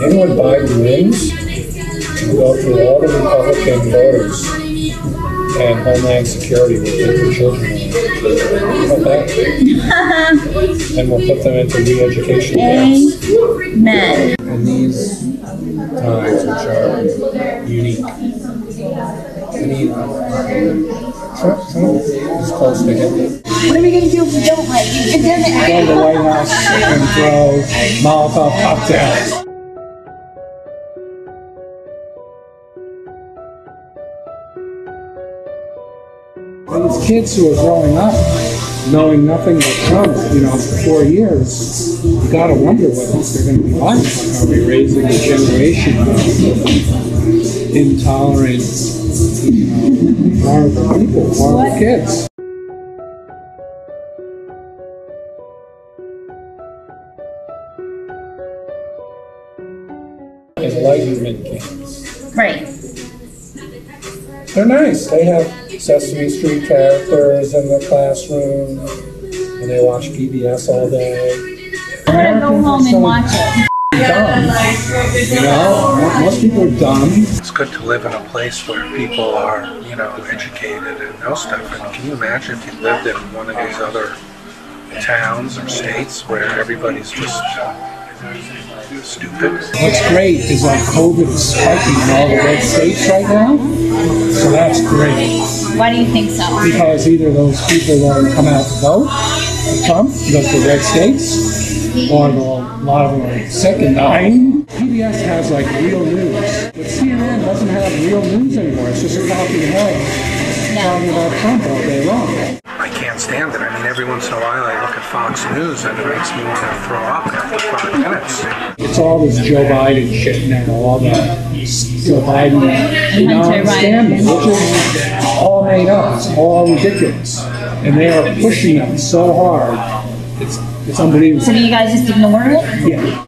And when Biden wins, we'll go through all the Republican voters and Homeland Security will take the children away. How about that? And we'll put them into re-education camps. Amen. in these times, which are unique. I mean, Trump, Trump is close to Hitler. What are we gonna do if we don't like you? It doesn't Go to the White House and throw Molotov cocktails. These kids who are growing up knowing nothing but Trump, you know, for four years, you gotta wonder what else they're gonna be like. Are we raising a generation of intolerant, you know, horrible people, horrible kids? Enlightenment camps. Right. They're nice. They have Sesame Street characters in the classroom, and they watch PBS all day. I'm gonna go home and watch it. Dumb. You know, most people are dumb. It's good to live in a place where people are, you know, educated and know stuff. And can you imagine if you lived in one of these other towns or states where everybody's just stupid? What's great is like COVID is spiking in all the red states right now. So that's great. Why do you think so? because either those people won't come out to vote for Trump because the red states, or they'll- a lot of them are sick and dying. PBS has like real news, but CNN doesn't have real news anymore. It's just a talking head talking No. about Trump all day long. I can't stand it. I mean, every once in a while I look at Fox News and it makes me want to throw up after five minutes. It's all this Joe Biden shit now, all the Joe Biden Hunter non scandal, Biden. which is all made up. It's all ridiculous. And they are pushing them so hard. It's, it's unbelievable. So do you guys just ignore it? Yeah.